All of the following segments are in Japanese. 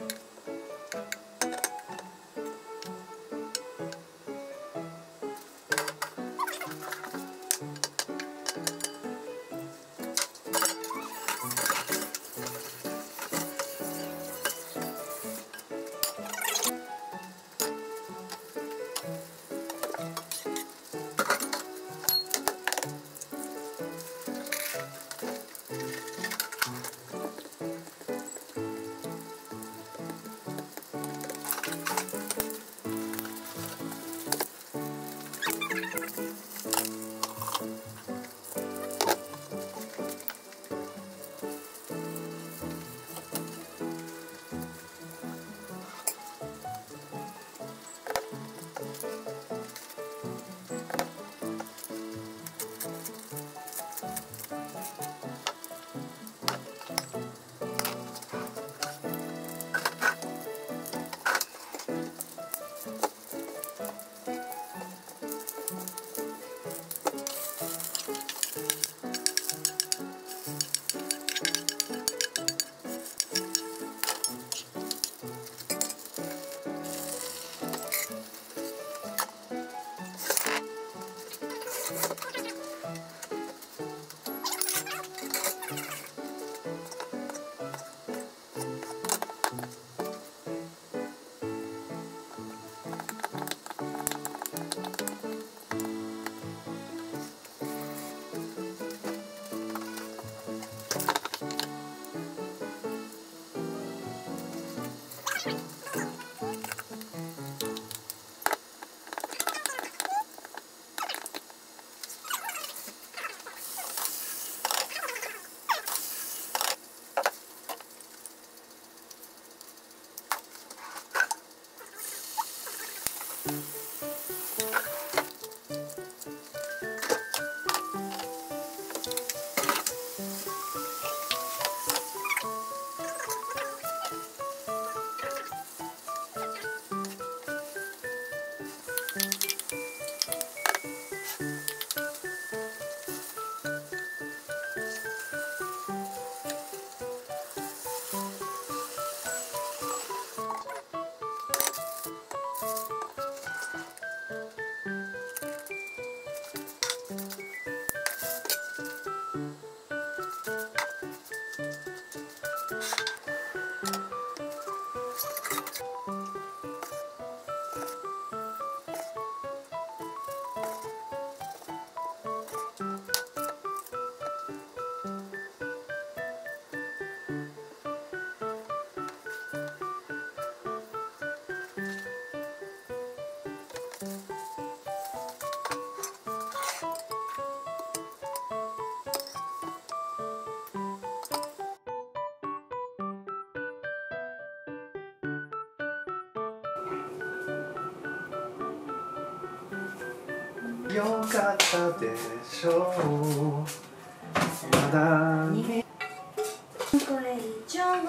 음. よかったでしょうまだこれ以上も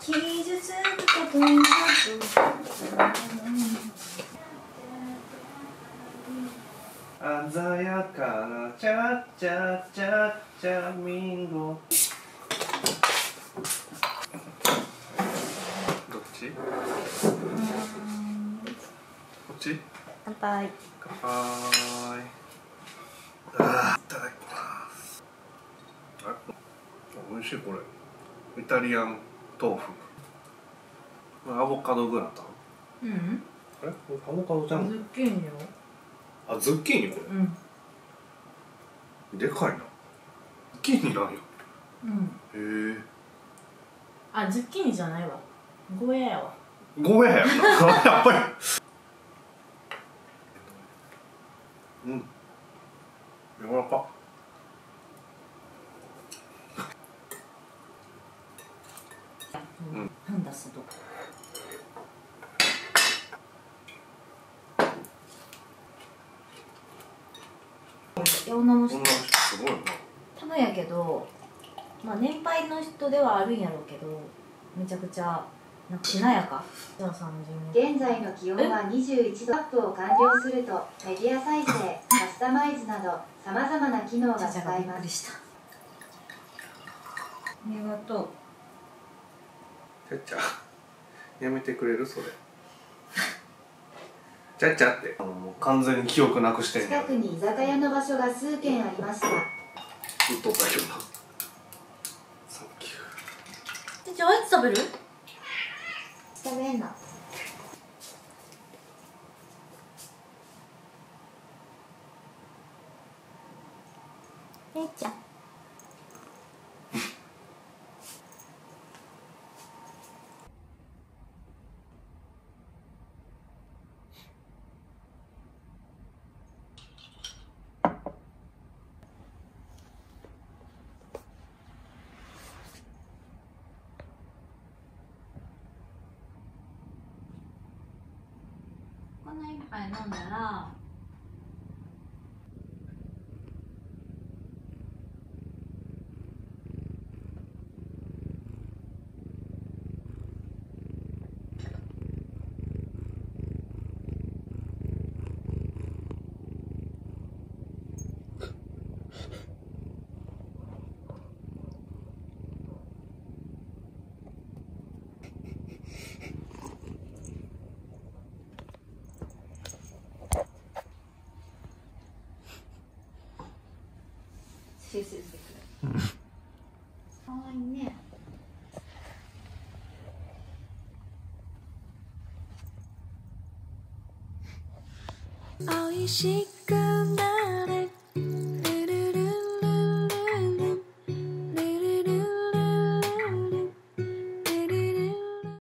傷つくことに。なる鮮やかなチャッチャチャッチャミンゴどっち？こっち？乾杯。乾杯。あーいただきます。あ美味しいこれ。イタリアン豆腐。アボカドグラタン？うん。あれ？これアボカドじゃん。ズッキーニよ。あズッキーニこうん。れでかいな。ズッキーニなんやうん。へえ。あズッキーニじゃないわ。ゴーヤやわ。ゴーヤやな。やっぱりうん。柔らか。うん。なんだすと女の人こんなすごいな。多分やけどまあ年配の人ではあるんやろうけどめちゃくちゃしなやかじゃあ30年現在の気温は21度アップを完了するとメディア再生カスタマイズなどさまざまな機能が使えます。ありがとう。ちゃっちゃ。やめてくれる？それ。ちゃっちゃって。あのもう完全に記憶なくしてんねん。近くに居酒屋の場所が数軒ありました。ずっとったけどな。サンキュー。じゃああいつ食べる？食べんなえいちゃんこんな一杯飲んだらシュシュしい